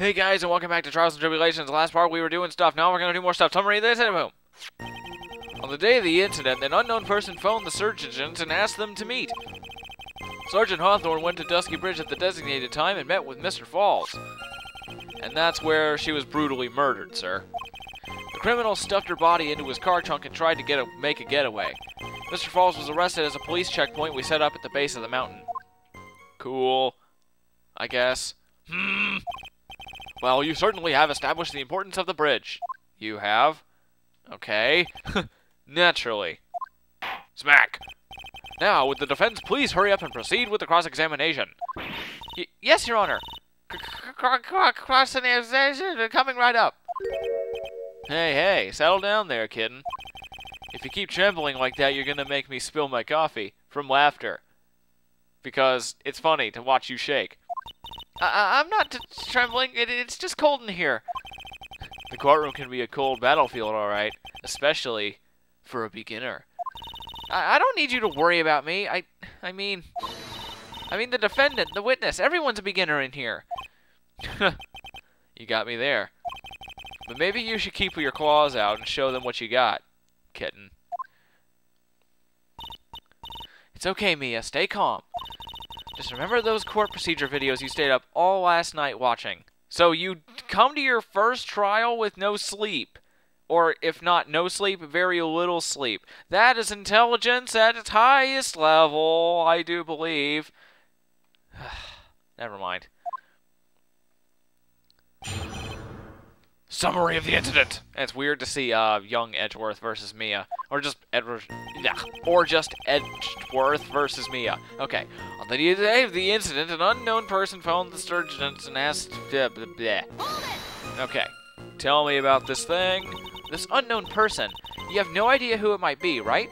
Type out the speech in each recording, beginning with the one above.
Hey guys, and welcome back to Trials and Tribulations. Last part we were doing stuff, now we're gonna do more stuff. Summary this and boom. On the day of the incident, an unknown person phoned the agents and asked them to meet. Sergeant Hawthorne went to Dusky Bridge at the designated time and met with Mr. Falls. And that's where she was brutally murdered, sir. The criminal stuffed her body into his car trunk and tried to get a, make a getaway. Mr. Falls was arrested as a police checkpoint we set up at the base of the mountain. Cool. I guess. Hmm. Well, you certainly have established the importance of the bridge. You have? Okay. Naturally. Smack! Now, would the defense please hurry up and proceed with the cross-examination? Yes, Your Honor. Cross-examination, coming right up. Hey, hey, settle down there, kitten. If you keep trembling like that, you're gonna make me spill my coffee from laughter. Because it's funny to watch you shake. I am not trembling. It, it's just cold in here. The courtroom can be a cold battlefield, all right. Especially for a beginner. I, I don't need you to worry about me. I, I mean, I mean the defendant, the witness. Everyone's a beginner in here. you got me there. But maybe you should keep your claws out and show them what you got, kitten. It's okay, Mia. Stay calm. Just remember those court procedure videos you stayed up all last night watching. So you come to your first trial with no sleep. Or if not no sleep, very little sleep. That is intelligence at its highest level, I do believe. Never mind. Summary of the incident. And it's weird to see uh, young Edgeworth versus Mia, or just Edward, yeah, or just Edgeworth versus Mia. Okay. On the day of the incident, an unknown person phoned the sergeant and asked. Okay. Tell me about this thing. This unknown person. You have no idea who it might be, right?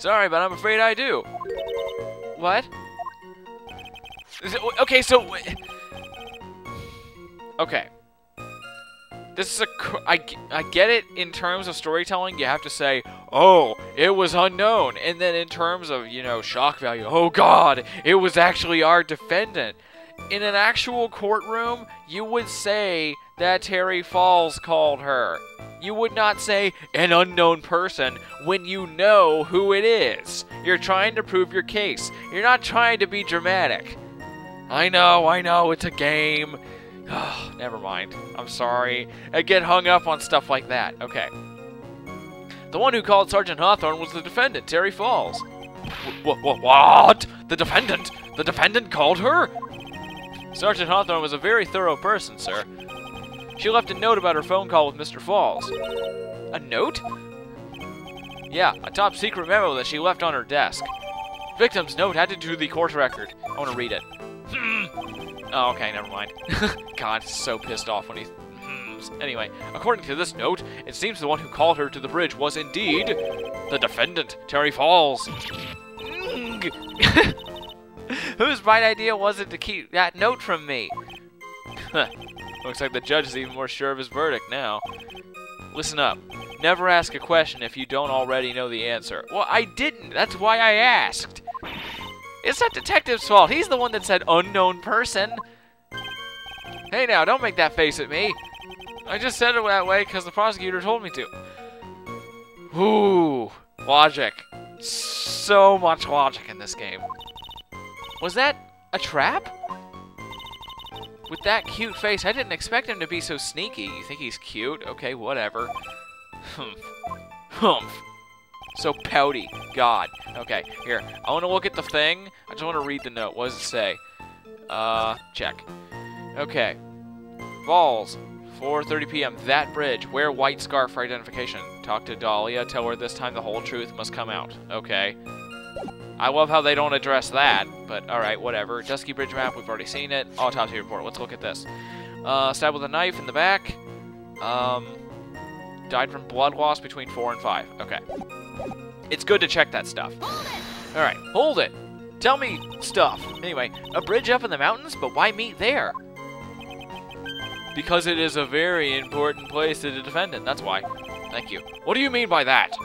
Sorry, but I'm afraid I do. What? Okay, so. Okay. This is a. I, I get it in terms of storytelling. You have to say, oh, it was unknown. And then in terms of, you know, shock value, oh god, it was actually our defendant. In an actual courtroom, you would say that Terry Falls called her. You would not say an unknown person when you know who it is. You're trying to prove your case. You're not trying to be dramatic. I know, I know, it's a game. Never mind. I'm sorry. I get hung up on stuff like that. Okay. The one who called Sergeant Hawthorne was the defendant, Terry Falls. what? The defendant? The defendant called her? Sergeant Hawthorne was a very thorough person, sir. She left a note about her phone call with Mr. Falls. A note? Yeah, a top secret memo that she left on her desk. Victim's note added to do the court record. I want to read it. Hmm. Hmm. Oh, okay, never mind. God, so pissed off when he... Anyway, according to this note, it seems the one who called her to the bridge was indeed the defendant, Terry Falls. Whose bright idea was it to keep that note from me? Looks like the judge is even more sure of his verdict now. Listen up. Never ask a question if you don't already know the answer. Well, I didn't. That's why I asked. It's that detective's fault. He's the one that said unknown person. Hey now, don't make that face at me. I just said it that way because the prosecutor told me to. Ooh, logic. So much logic in this game. Was that a trap? With that cute face, I didn't expect him to be so sneaky. You think he's cute? Okay, whatever. Humph. Humph. So pouty. God. Okay, here. I want to look at the thing. I just want to read the note. What does it say? Uh, check. Okay. Falls. 4.30 p.m. That bridge. Wear white scarf for identification. Talk to Dahlia. Tell her this time the whole truth must come out. Okay. I love how they don't address that, but alright, whatever. Dusky Bridge map, we've already seen it. Autopsy report, let's look at this. Uh, stabbed with a knife in the back. Um, died from blood loss between 4 and 5. Okay. It's good to check that stuff. Alright, hold it. Tell me stuff. Anyway, a bridge up in the mountains, but why meet there? Because it is a very important place to the defendant, that's why. Thank you. What do you mean by that?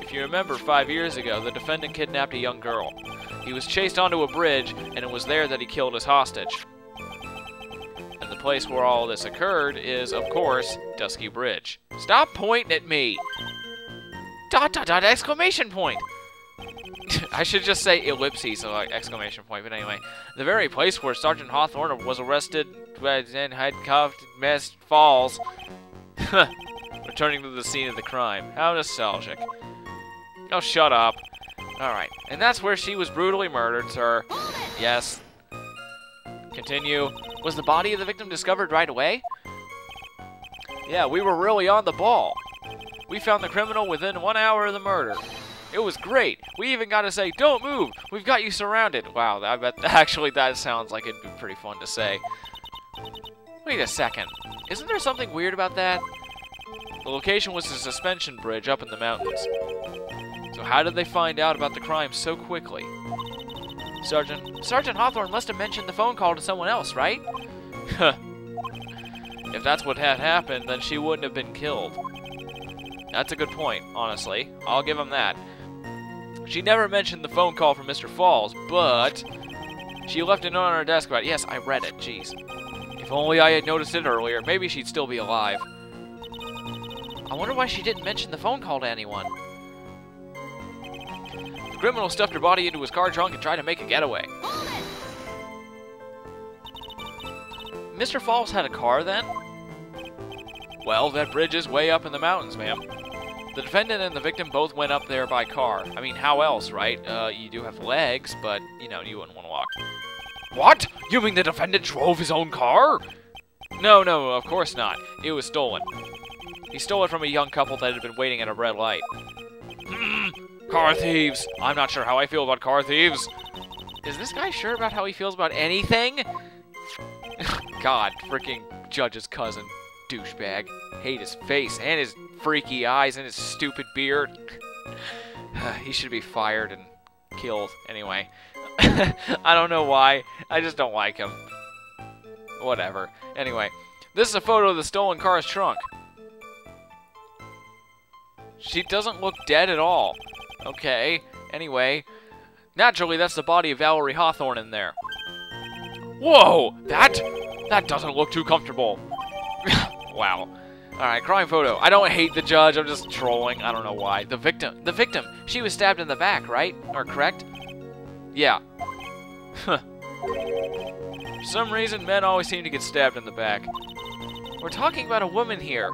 If you remember, five years ago, the defendant kidnapped a young girl. He was chased onto a bridge, and it was there that he killed his hostage. And the place where all this occurred is, of course, Dusky Bridge. Stop pointing at me! Dot dot dot exclamation point! I should just say ellipses, like exclamation point, but anyway. The very place where Sergeant Hawthorne was arrested and handcuffed Mist Falls. Returning to the scene of the crime. How nostalgic. Oh, shut up. Alright, and that's where she was brutally murdered, sir. Yes. Continue. Was the body of the victim discovered right away? Yeah, we were really on the ball. We found the criminal within one hour of the murder. It was great. We even got to say, don't move. We've got you surrounded. Wow, I bet actually that sounds like it'd be pretty fun to say. Wait a second. Isn't there something weird about that? The location was a suspension bridge up in the mountains. So how did they find out about the crime so quickly? Sergeant, Sergeant Hawthorne must have mentioned the phone call to someone else, right? if that's what had happened, then she wouldn't have been killed. That's a good point, honestly. I'll give him that. She never mentioned the phone call from Mr. Falls, but she left a note on her desk about it. Yes, I read it. Jeez. If only I had noticed it earlier, maybe she'd still be alive. I wonder why she didn't mention the phone call to anyone. The criminal stuffed her body into his car trunk and tried to make a getaway. Mr. Falls had a car then? Well, that bridge is way up in the mountains, ma'am. The defendant and the victim both went up there by car. I mean, how else, right? Uh, you do have legs, but, you know, you wouldn't want to walk. What? You mean the defendant drove his own car? No, no, of course not. It was stolen. He stole it from a young couple that had been waiting at a red light. Hmm, car thieves! I'm not sure how I feel about car thieves. Is this guy sure about how he feels about anything? God, freaking Judge's cousin. Douchebag. Hate his face and his freaky eyes and his stupid beard. he should be fired and killed anyway. I don't know why. I just don't like him. Whatever. Anyway, this is a photo of the stolen car's trunk. She doesn't look dead at all. Okay, anyway. Naturally, that's the body of Valerie Hawthorne in there. Whoa! That? That doesn't look too comfortable. wow. Alright, crime photo. I don't hate the judge, I'm just trolling. I don't know why. The victim. The victim. She was stabbed in the back, right? Or correct? Yeah. For some reason, men always seem to get stabbed in the back. We're talking about a woman here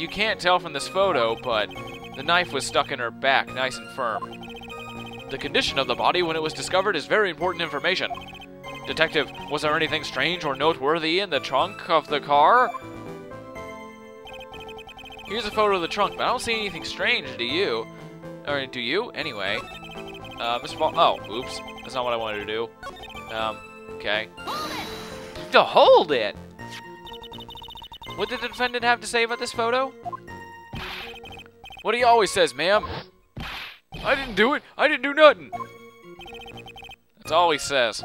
you can't tell from this photo, but the knife was stuck in her back nice and firm. The condition of the body when it was discovered is very important information. Detective, was there anything strange or noteworthy in the trunk of the car? Here's a photo of the trunk, but I don't see anything strange, do you? Or do you? Anyway. Uh, Mr. Ball- oh, oops. That's not what I wanted to do. Um, okay. Hold To hold it! What did the defendant have to say about this photo? What he always says, ma'am. I didn't do it. I didn't do nothing. That's all he says.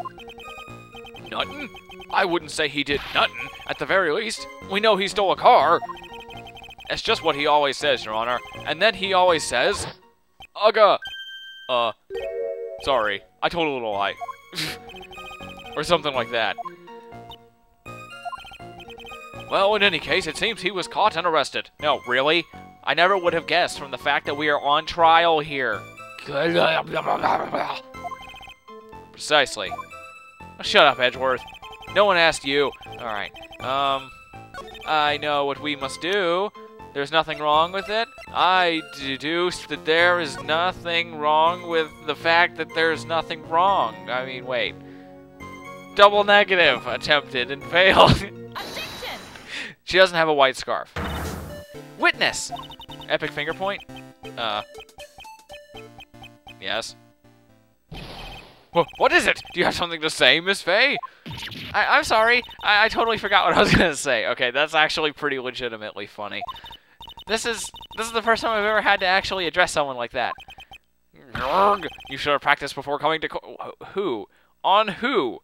Nothing? I wouldn't say he did nothing. At the very least, we know he stole a car. That's just what he always says, Your Honor. And then he always says, Ugga. Uh, sorry. I told a little lie. or something like that. Well, in any case, it seems he was caught and arrested. No, really? I never would have guessed from the fact that we are on trial here. Precisely. shut up, Edgeworth. No one asked you. Alright. Um, I know what we must do. There's nothing wrong with it. I deduce that there is nothing wrong with the fact that there's nothing wrong. I mean, wait. Double negative attempted and failed. She doesn't have a white scarf. Witness! Epic finger point? Uh. Yes. What is it? Do you have something to say, Miss Fey? I, am sorry. I, I totally forgot what I was gonna say. Okay, that's actually pretty legitimately funny. This is this is the first time I've ever had to actually address someone like that. You should have practiced before coming to Who? On who?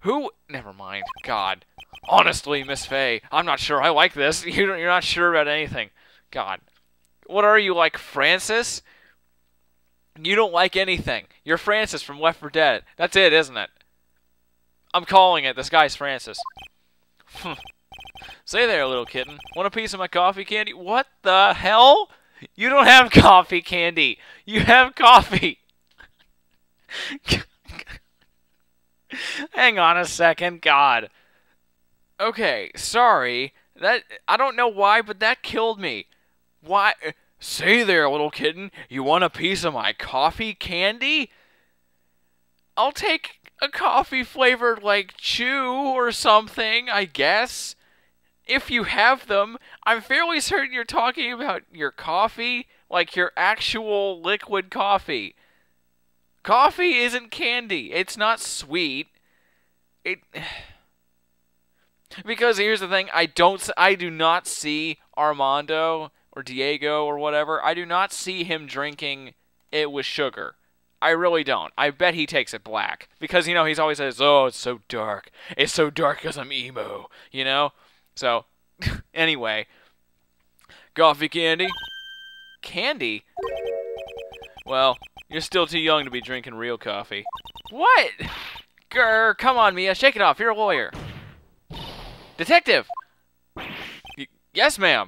Who? Never mind. God. Honestly, Miss Fey, I'm not sure I like this. You're not sure about anything. God. What are you, like Francis? You don't like anything. You're Francis from Left 4 Dead. That's it, isn't it? I'm calling it. This guy's Francis. Hm. Say there, little kitten. Want a piece of my coffee candy? What the hell? You don't have coffee candy. You have coffee. Hang on a second. God. Okay, sorry. That I don't know why, but that killed me. Why? Say there, little kitten. You want a piece of my coffee candy? I'll take a coffee flavored like chew or something, I guess. If you have them, I'm fairly certain you're talking about your coffee, like your actual liquid coffee. Coffee isn't candy. It's not sweet. It because here's the thing, I don't I do not see Armando or Diego or whatever. I do not see him drinking it with sugar. I really don't. I bet he takes it black because you know he's always says, "Oh, it's so dark. It's so dark because I'm emo." You know. So, anyway, coffee candy, candy. Well, you're still too young to be drinking real coffee. What? Grr, come on, Mia, shake it off. You're a lawyer. Detective. Y yes, ma'am.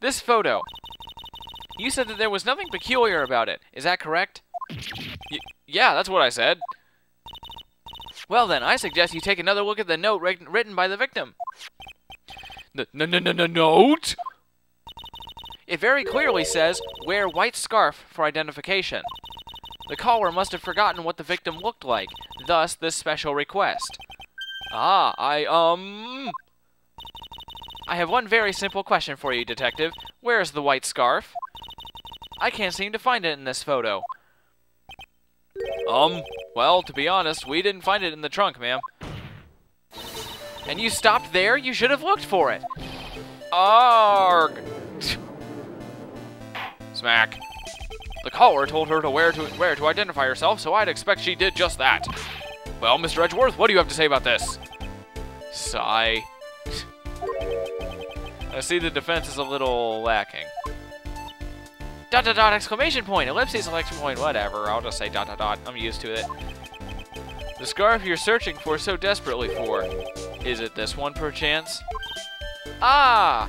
This photo. You said that there was nothing peculiar about it. Is that correct? Y yeah, that's what I said. Well then, I suggest you take another look at the note written by the victim. The n n n note? It very clearly says, wear white scarf for identification. The caller must have forgotten what the victim looked like, thus this special request. Ah, I, um... I have one very simple question for you, Detective. Where's the white scarf? I can't seem to find it in this photo. Um, well, to be honest, we didn't find it in the trunk, ma'am. And you stopped there? You should have looked for it. Arg! Smack. The caller told her to where to where to identify herself, so I'd expect she did just that. Well, Mr. Edgeworth, what do you have to say about this? Sigh. I see the defense is a little lacking. Dot dot dot exclamation point, ellipses exclamation point, whatever. I'll just say dot dot dot. I'm used to it. The scarf you're searching for so desperately for. Is it this one, perchance? Ah!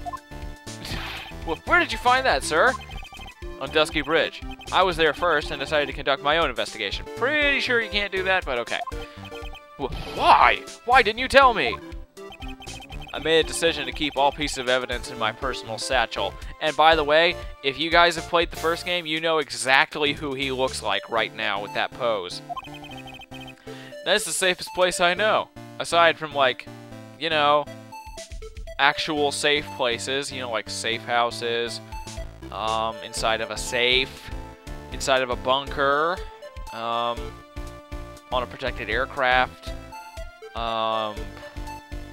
Where did you find that, sir? On Dusky Bridge. I was there first and decided to conduct my own investigation. Pretty sure you can't do that, but okay. Why? Why didn't you tell me? I made a decision to keep all pieces of evidence in my personal satchel. And by the way, if you guys have played the first game, you know exactly who he looks like right now with that pose. That's the safest place I know. Aside from, like, you know, actual safe places, you know, like safe houses, um, inside of a safe, inside of a bunker, um, on a protected aircraft, um,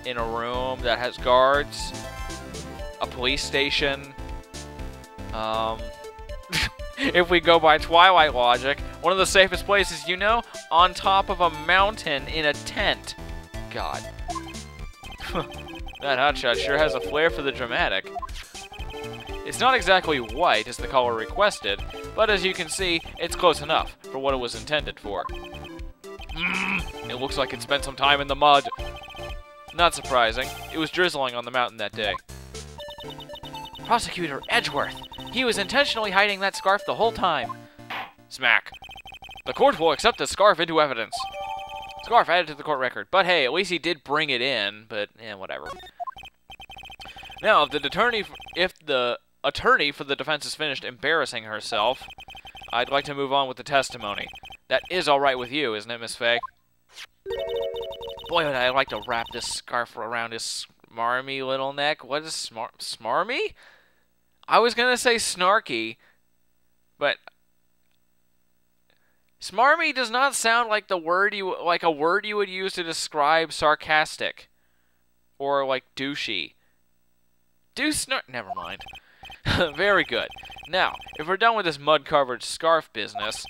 in a room that has guards, a police station. Um, if we go by Twilight logic, one of the safest places, you know, on top of a mountain in a tent. God. that hotshot sure has a flair for the dramatic. It's not exactly white, as the color requested, but as you can see, it's close enough for what it was intended for. Mm, it looks like it spent some time in the mud. Not surprising. It was drizzling on the mountain that day. Prosecutor Edgeworth. He was intentionally hiding that scarf the whole time. Smack. The court will accept the scarf into evidence. Scarf added to the court record. But hey, at least he did bring it in, but eh, whatever. Now, if the attorney, if the attorney for the defense is finished embarrassing herself, I'd like to move on with the testimony. That is all right with you, isn't it, Miss Fey? Boy, would I like to wrap this scarf around his smarmy little neck. What is smar smarmy? I was gonna say snarky, but smarmy does not sound like the word you like a word you would use to describe sarcastic or like douchey. Do snark? Never mind. Very good. Now, if we're done with this mud-covered scarf business,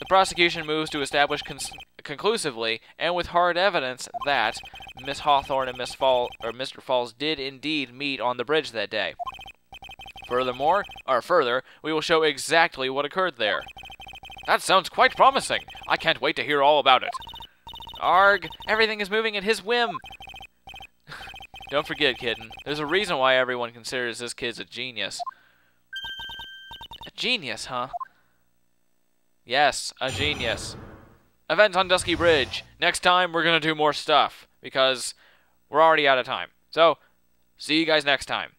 the prosecution moves to establish conclusively and with hard evidence that Miss Hawthorne and Miss Fall or Mr. Falls did indeed meet on the bridge that day. Furthermore, or further, we will show exactly what occurred there. That sounds quite promising. I can't wait to hear all about it. Arg, everything is moving at his whim. Don't forget, kitten, there's a reason why everyone considers this kid a genius. A genius, huh? Yes, a genius. Events on Dusky Bridge. Next time, we're gonna do more stuff, because we're already out of time. So, see you guys next time.